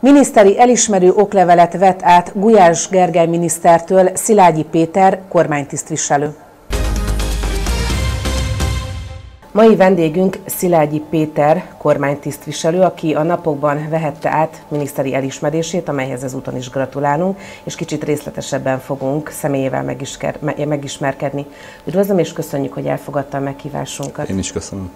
Miniszteri elismerő oklevelet vett át Gulyás Gergely minisztertől Szilágyi Péter, kormánytisztviselő. Mai vendégünk Szilágyi Péter, kormánytisztviselő, aki a napokban vehette át miniszteri elismerését, amelyhez ezúton is gratulálunk, és kicsit részletesebben fogunk személyével megismerkedni. Üdvözlöm és köszönjük, hogy elfogadta a meghívásunkat. Én is köszönöm.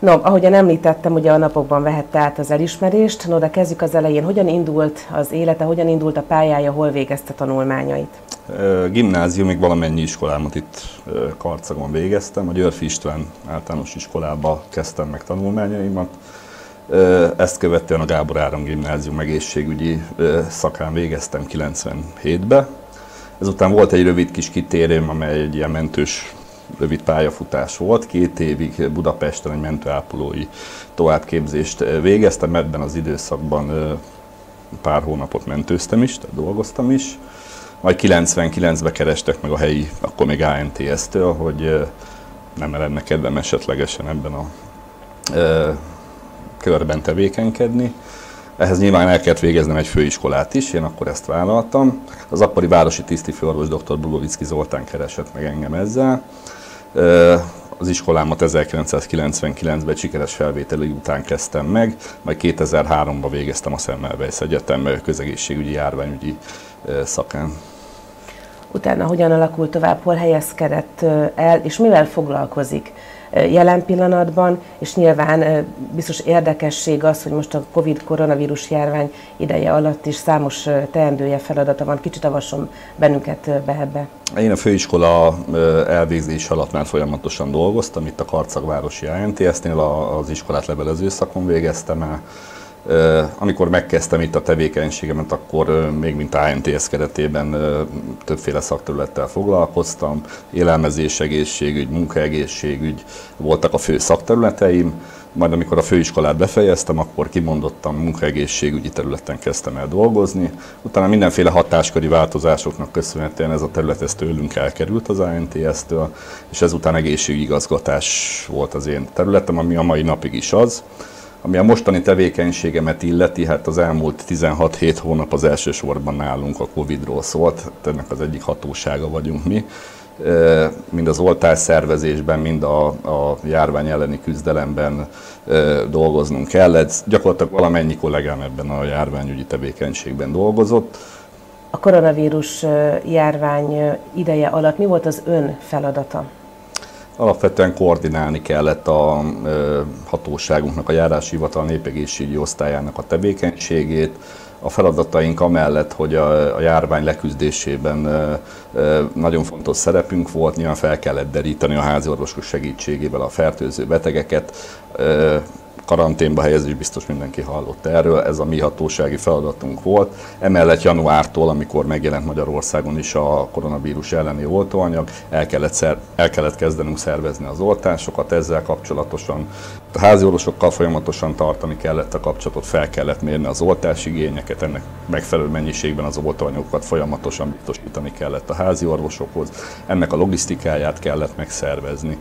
No, ahogyan említettem, ugye a napokban vehette át az elismerést, no, de kezdjük az elején. Hogyan indult az élete, hogyan indult a pályája, hol végezte tanulmányait? Gimnáziumig valamennyi iskolámat itt Karcagon végeztem. A Györfi István általános iskolába kezdtem meg tanulmányaimat. Ezt követően a Gábor Áram gimnázium egészségügyi szakán végeztem 97-be. Ezután volt egy rövid kis kitérőm, amely egy ilyen mentős rövid pályafutás volt. Két évig Budapesten egy mentőápolói továbbképzést végeztem, ebben az időszakban pár hónapot mentőztem is, tehát dolgoztam is. Majd 99-ben kerestek meg a helyi, akkor még ANTS-től, hogy nem lenne kedvem esetlegesen ebben a körben tevékenykedni. Ehhez nyilván el kellett végeznem egy főiskolát is, én akkor ezt vállaltam. Az akkori városi tisztifőorvos dr. Bugovicki Zoltán keresett meg engem ezzel. Az iskolámat 1999-ben sikeres felvételi után kezdtem meg, majd 2003-ban végeztem a Semmelweis Egyetem közegészségügyi járványügyi szakán. Utána hogyan alakult tovább, hol helyezkedett el, és mivel foglalkozik? Jelen pillanatban, és nyilván biztos érdekesség az, hogy most a Covid koronavírus járvány ideje alatt is számos teendője, feladata van. Kicsit avasom bennünket be ebbe. Én a főiskola elvégzés alatt már folyamatosan dolgoztam, itt a Karcagvárosi ANTS-nél az iskolát levelező szakon végeztem el, amikor megkezdtem itt a tevékenységemet, akkor még mint ANTS keretében többféle szakterülettel foglalkoztam. Élelmezés, egészségügy, munkaegészségügy voltak a fő szakterületeim. Majd amikor a főiskolát befejeztem, akkor kimondottam munkaegészségügyi területen kezdtem el dolgozni. Utána mindenféle hatásköri változásoknak köszönhetően ez a terület ez tőlünk elkerült az ANTS-től, és ezután egészségigazgatás volt az én területem, ami a mai napig is az. Ami a mostani tevékenységemet illeti, hát az elmúlt 16-7 hónap az elsősorban nálunk a Covid-ról szólt, hát ennek az egyik hatósága vagyunk mi. Mind az oltás szervezésben, mind a, a járvány elleni küzdelemben dolgoznunk kellett. Gyakorlatilag valamennyi kollégám ebben a járványügyi tevékenységben dolgozott. A koronavírus járvány ideje alatt mi volt az ön feladata? Alapvetően koordinálni kellett a hatóságunknak, a járási hivatal népegészségügyi osztályának a tevékenységét, a feladataink amellett, hogy a, a járvány leküzdésében nagyon fontos szerepünk volt, nyilván fel kellett deríteni a háziorvosok segítségével a fertőző betegeket, karanténba helyezés, biztos mindenki hallott erről, ez a mi hatósági feladatunk volt. Emellett januártól, amikor megjelent Magyarországon is a koronavírus elleni oltóanyag, el kellett, szer, el kellett kezdenünk szervezni az oltásokat, ezzel kapcsolatosan a házi orvosokkal folyamatosan tartani kellett a kapcsolatot, fel kellett mérni az oltásigényeket, ennek megfelelő mennyiségben az oltóanyagokat folyamatosan biztosítani kellett a házi orvosokhoz, ennek a logisztikáját kellett megszervezni.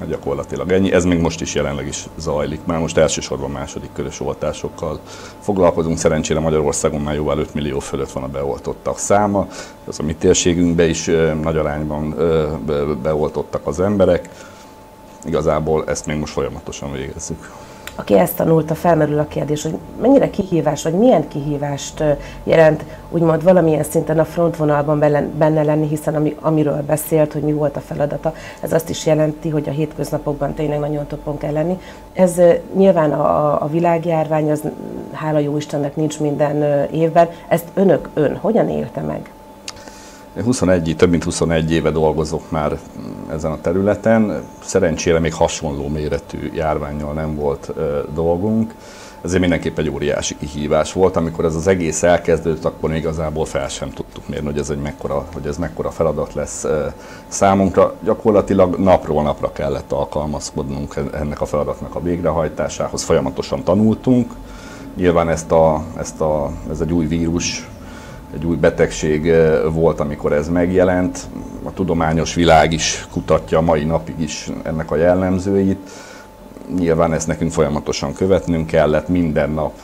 Hát gyakorlatilag ennyi. Ez még most is jelenleg is zajlik. Már most elsősorban második körös oltásokkal foglalkozunk. Szerencsére Magyarországon már jóval 5 millió fölött van a beoltottak száma. Az a mi térségünkben is nagy arányban beoltottak az emberek. Igazából ezt még most folyamatosan végezzük aki ezt tanulta, felmerül a kérdés, hogy mennyire kihívás, vagy milyen kihívást jelent úgymond valamilyen szinten a frontvonalban benne lenni, hiszen ami, amiről beszélt, hogy mi volt a feladata, ez azt is jelenti, hogy a hétköznapokban tényleg nagyon topon kell lenni. Ez nyilván a, a világjárvány, az hála jó Istennek nincs minden évben, ezt önök ön hogyan élte meg? 21, több mint 21 éve dolgozok már ezen a területen. Szerencsére még hasonló méretű járványjal nem volt dolgunk. Ezért mindenképp egy óriási kihívás volt. Amikor ez az egész elkezdődött, akkor igazából fel sem tudtuk mérni, hogy ez, egy mekkora, hogy ez mekkora feladat lesz számunkra. Gyakorlatilag napról napra kellett alkalmazkodnunk ennek a feladatnak a végrehajtásához. Folyamatosan tanultunk. Nyilván ezt a, ezt a, ez egy új vírus egy új betegség volt, amikor ez megjelent. A tudományos világ is kutatja a mai napig is ennek a jellemzőit. nyilván ezt nekünk folyamatosan követnünk kellett, minden nap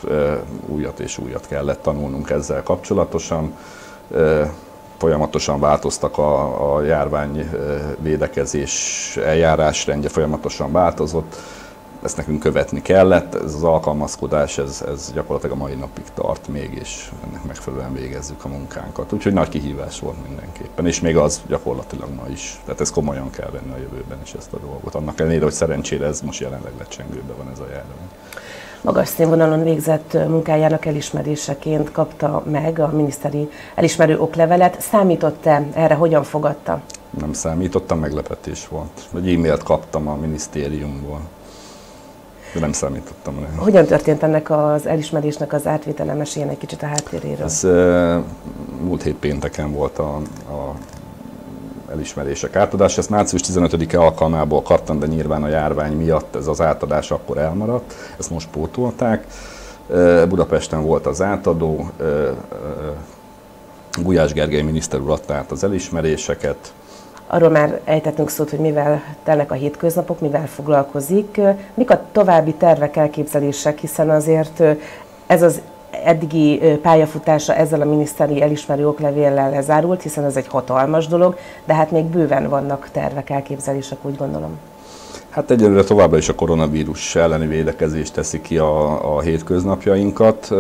újat és újat kellett tanulnunk ezzel kapcsolatosan. Folyamatosan változtak a, a járvány védekezés eljárásrendje, folyamatosan változott ezt nekünk követni kellett, ez az alkalmazkodás, ez, ez gyakorlatilag a mai napig tart még, és ennek megfelelően végezzük a munkánkat. Úgyhogy nagy kihívás volt mindenképpen, és még az gyakorlatilag ma is. Tehát ez komolyan kell venni a jövőben is ezt a dolgot. Annak ellenére, hogy szerencsére ez most jelenleg lecsengőben van ez a járvány. Magas színvonalon végzett munkájának elismeréseként kapta meg a miniszteri elismerő oklevelet. Számított-e erre, hogyan fogadta? Nem számítottam, meglepetés volt. Egy e-mailt kaptam a minisztériumból de nem számítottam rá. Hogyan történt ennek az elismerésnek az átvétele? Meséljen egy kicsit a háttéréről. Ez múlt hét pénteken volt a, a elismerések átadása. Ezt március 15-e alkalmából kaptam, de nyilván a járvány miatt ez az átadás akkor elmaradt. Ezt most pótolták. Budapesten volt az átadó. Gulyás Gergely miniszter úr adta át az elismeréseket. Arról már ejtettünk szót, hogy mivel telnek a hétköznapok, mivel foglalkozik. Mik a további tervek, elképzelések, hiszen azért ez az eddigi pályafutása ezzel a miniszteri elismerő oklevéllel lezárult, hiszen ez egy hatalmas dolog, de hát még bőven vannak tervek, elképzelések, úgy gondolom. Hát egyelőre továbbra is a koronavírus elleni védekezés teszi ki a, a hétköznapjainkat.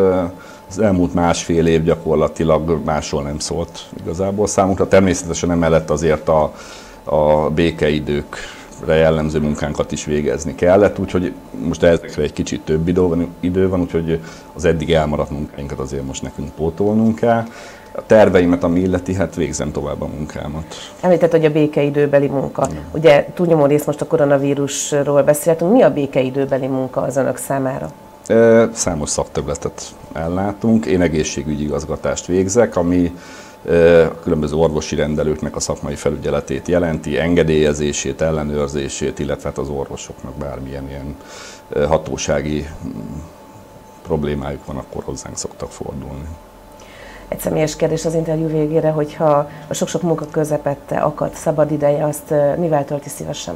Az elmúlt másfél év gyakorlatilag másról nem szólt igazából számunkra. Természetesen emellett azért a, a békeidőkre jellemző munkánkat is végezni kellett, úgyhogy most ezekre egy kicsit több idő van, idő van úgyhogy az eddig elmaradt munkáinkat azért most nekünk pótolnunk kell. A terveimet, ami illeti, hát végzem tovább a munkámat. Említett, hogy a békeidőbeli munka. Ja. Ugye túlnyomó rész most a koronavírusról beszéltünk. Mi a békeidőbeli munka az önök számára? Számos szakterületet ellátunk. Én egészségügyi igazgatást végzek, ami a különböző orvosi rendelőknek a szakmai felügyeletét jelenti, engedélyezését, ellenőrzését, illetve hát az orvosoknak bármilyen ilyen hatósági mm, problémájuk van, akkor hozzánk szoktak fordulni. Egy személyes kérdés az interjú végére, hogyha a sok-sok munka közepette akad szabad ideje, azt mivel tölti szívesen?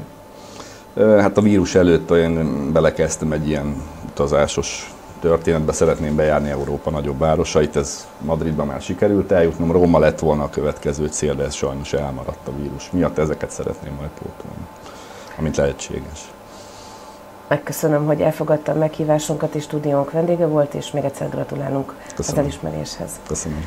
Hát a vírus előtt én belekezdtem egy ilyen utazásos történetbe szeretném bejárni Európa nagyobb városait, ez Madridban már sikerült eljutnom, Róma lett volna a következő cél, de ez sajnos elmaradt a vírus miatt, ezeket szeretném majd pótolni, amint lehetséges. Megköszönöm, hogy elfogadta a meghívásunkat, és stúdiónk vendége volt, és még egyszer gratulálunk Köszönöm. az elismeréshez. Köszönöm.